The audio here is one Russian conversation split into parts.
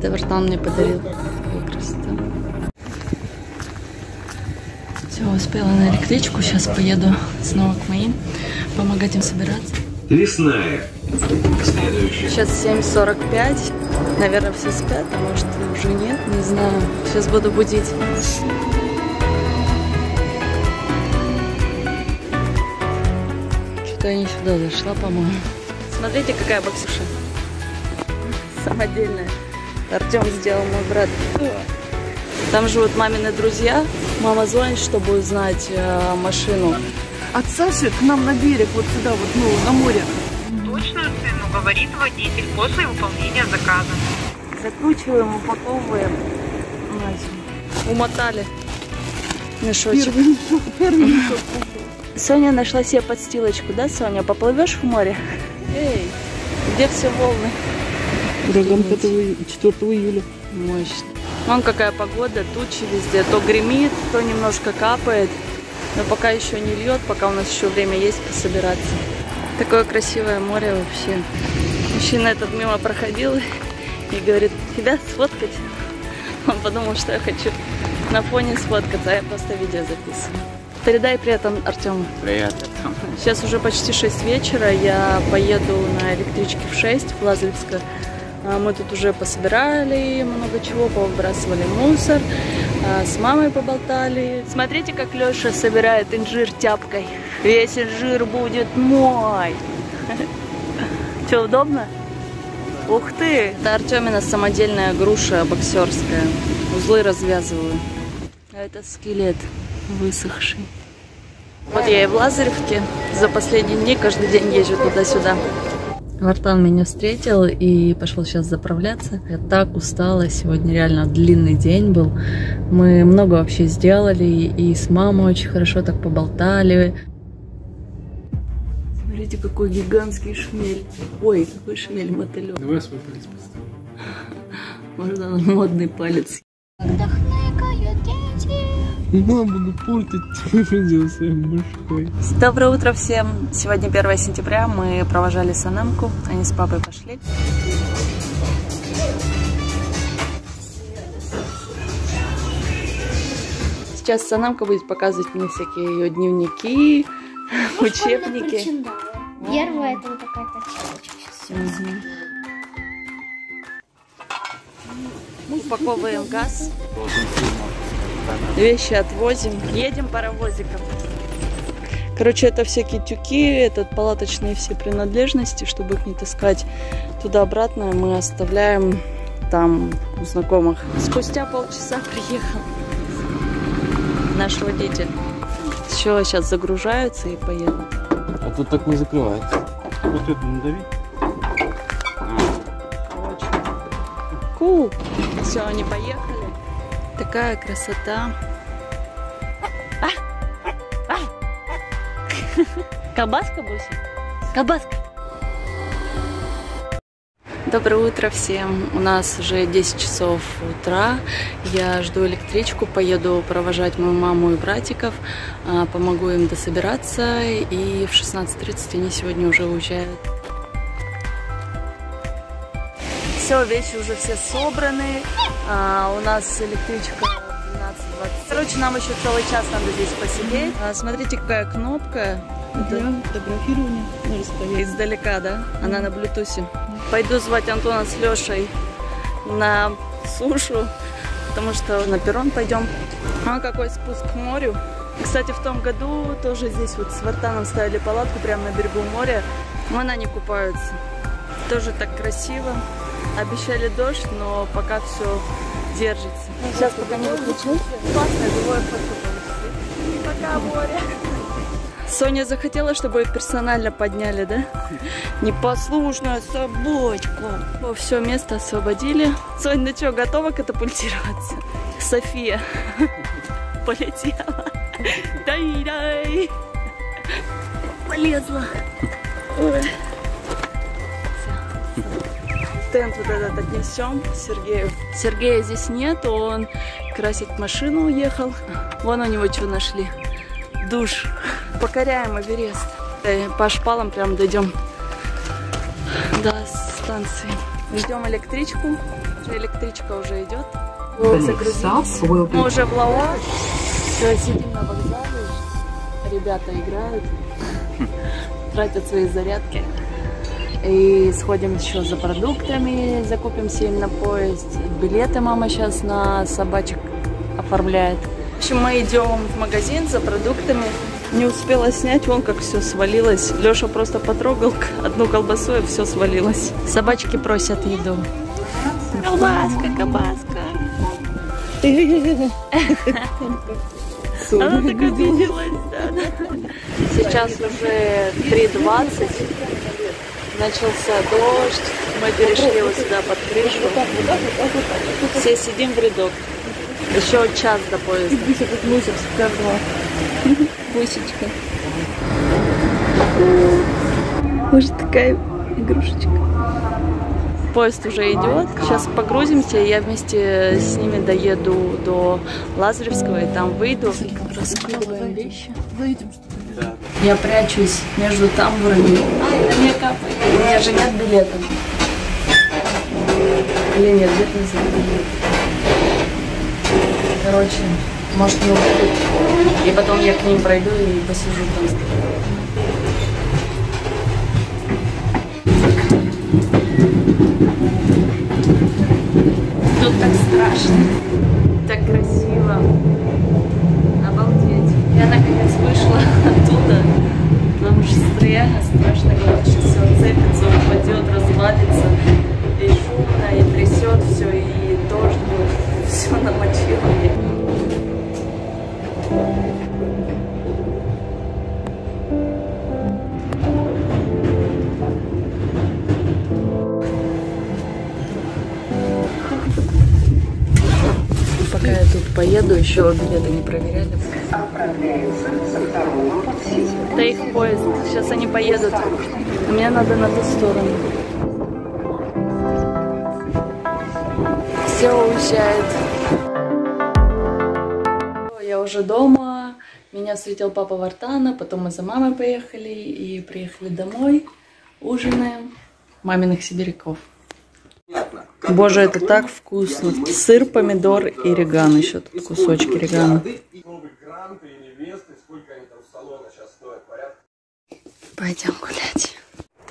Это Вартан мне подарил. Красота. Все, успела на электричку. Сейчас поеду снова к моим. Помогать им собираться. Лесная. Следующий. Сейчас 7.45. Наверное, все спят, а может уже нет, не знаю. Сейчас буду будить. Что-то я не сюда зашла, по-моему. Смотрите, какая боксюша. Самодельная. Артем сделал мой брат. Там живут мамины друзья. Мама звонит, чтобы узнать э, машину. От Саши к нам на берег, вот сюда, вот, ну, на море. Точную цену говорит водитель после выполнения заказа. Закручиваем, упаковываем. Умотали мешочек. Первый мешок, первый мешок. Соня нашла себе подстилочку, да, Соня? Поплывешь в море? Эй, где все волны? Ураган 5 4 июля. Мощно. Вон какая погода, тучи везде. То гремит, то немножко капает. Но пока еще не льет, пока у нас еще время есть пособираться. Такое красивое море вообще. Мужчина этот мимо проходил и говорит, тебя сфоткать? Он подумал, что я хочу на фоне сфоткаться, а я просто видео записываю. Передай привет Артему. Привет. Сейчас уже почти 6 вечера, я поеду на электричке в 6 в Лазаревско. А, Мы тут уже пособирали много чего, повыбрасывали мусор, а, с мамой поболтали. Смотрите, как Леша собирает инжир тяпкой. Весь инжир будет мой. Че, удобно? Ух ты! Это Артемина самодельная груша боксерская. Узлы развязываю. А это скелет высохший. Вот я и в Лазаревке. За последние дни каждый день езжу туда-сюда. Вартан меня встретил и пошел сейчас заправляться. Я так устала. Сегодня реально длинный день был. Мы много вообще сделали. И с мамой очень хорошо так поболтали. Смотрите, какой гигантский шмель. Ой, какой шмель мотылек. Давай свой палец поставим. Можно модный палец. Буду портить видео своим башкой. Доброе утро всем! Сегодня 1 сентября, мы провожали Санемку, они с папой пошли. Сейчас Санамка будет показывать мне всякие ее дневники, учебники. Первая это вот такая точилочка. Сейчас Упаковываем газ, вещи отвозим, едем паровозиком. Короче, это всякие тюки, это палаточные все принадлежности, чтобы их не таскать туда-обратно, мы оставляем там у знакомых. Спустя полчаса приехал наш водитель. Все, сейчас загружаются и поедут. А тут так не закрывается. Вот это надави. Ку! Все, они поехали. Такая красота. Колбаска, Буся? Колбаска. Доброе утро всем. У нас уже 10 часов утра. Я жду электричку, поеду провожать мою маму и братиков, а, помогу им дособираться, и в 16.30 они сегодня уже уезжают. Все, вещи уже все собраны. А, у нас электричка 12.20. Короче, нам еще целый час надо здесь посидеть. А, смотрите, какая кнопка. Для фотографирования. Ну. Издалека, да? Она на блютусе. Пойду звать Антона с Лешей на сушу, потому что на перрон пойдем. А какой спуск к морю. Кстати, в том году тоже здесь вот с Вартаном ставили палатку прямо на берегу моря. Вон они купаются. Тоже так красиво. Обещали дождь, но пока все держится. Сейчас пока не выключу. Классное живое фото Пока море. Соня захотела, чтобы ее персонально подняли, да? Непослушная собачка. Во, все, место освободили. Соня, ну что, готова катапультироваться? София полетела. Дай-дай. Полезла. Ой. Всё. Тент вот этот отнесем Сергею. Сергея здесь нет, он красить машину уехал. Вон у него что нашли. Душ. Покоряем Эверест. Э, По шпалам прям дойдем до станции. Ждем электричку. Электричка уже идет. Be Мы уже в. Все, сидим на вокзале. Ребята играют. Тратят свои зарядки. И сходим еще за продуктами, закупимся им на поезд. Билеты мама сейчас на собачек оформляет. В общем, мы идем в магазин за продуктами. Не успела снять, вон как все свалилось. Леша просто потрогал одну колбасу и все свалилось. Собачки просят еду. Колбаска, колбаска. Она так обиделась, да, да. Сейчас уже 3.20. Начался дождь. Мы перешли вот сюда под крышу. Все сидим в рядок. Еще час до поезда. Буся как носик с К2. Бусечка. Может, такая игрушечка. Поезд уже идет. Сейчас погрузимся, и я вместе с ними доеду до Лазаревского, и там выйду. Раскладываем вещи. Я прячусь между тамбурами. Ай, на меня капает. У меня же нет билета. Или нет, где-то не знаю. Короче, может не увидят. И потом я к ним пройду и посижу там. Тут так страшно, поеду, еще билеты не проверяли. Это их поезд. Сейчас они поедут. Мне надо на ту сторону. Все уезжает. Я уже дома. Меня встретил папа Вартана. Потом мы за мамой поехали и приехали домой. Ужинаем. Маминых сибиряков. Боже, это так вкусно. Сыр, помидор и реган еще. Тут кусочки регана. Пойдем гулять.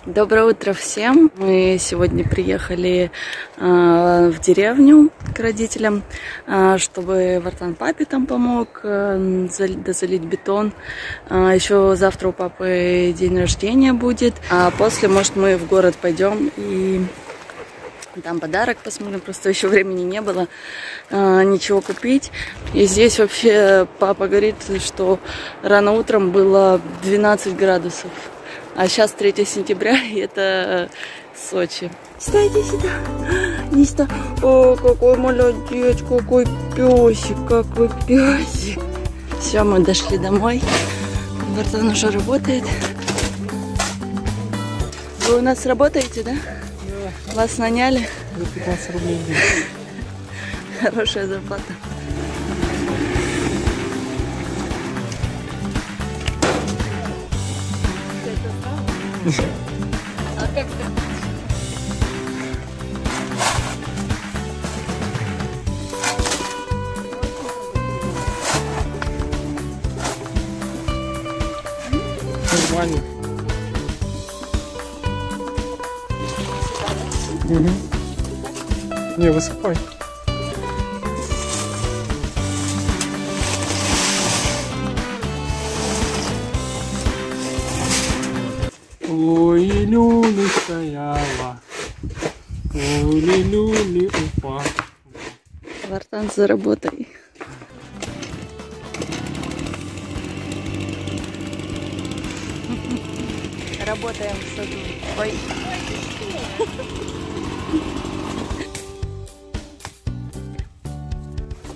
Доброе утро всем. Мы сегодня приехали э, в деревню к родителям, э, чтобы Вартан папе там помог э, зали- дозалить бетон. Э, еще завтра у папы день рождения будет. А после, может, мы в город пойдем и там подарок посмотрим, просто еще времени не было а, ничего купить. И здесь вообще папа говорит, что рано утром было 12 градусов, а сейчас 3 сентября, и это Сочи. Сюда, иди сюда, иди сюда. О, какой молодец, какой песик, какой песик. Все, мы дошли домой. Бартон уже работает. Вы у нас работаете, да? Вас наняли? 15 рублей в день. Хорошая зарплата. А как ты? Нормально. Угу. Не, высыпай. Ой, люли стояла. Ой, люли упала. Вартан, заработай. Работаем в саду. Ой.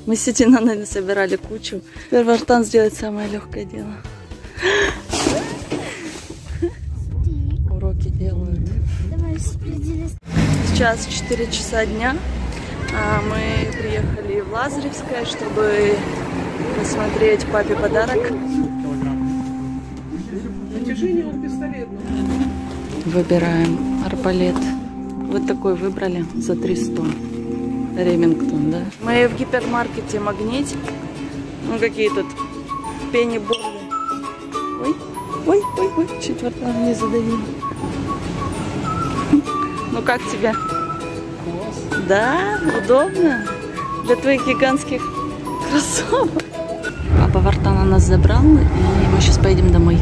Мы с Сетинаной собирали кучу. Теперь Вартан сделает самое легкое дело. Уроки делают. Сейчас 4 часа дня. А Мы приехали в Лазаревское, чтобы посмотреть папе подарок. Выбираем арбалет. Вот такой выбрали за 300. Ремингтон, да. Мы в гипермаркете Магнит. Ну, какие тут пенни-борды. Ой, ой, ой, ой, чуть рта не задавил. Ну, как тебе? Да, удобно. Для твоих гигантских кроссовок. Папа Вартана нас забрал, и мы сейчас поедем домой.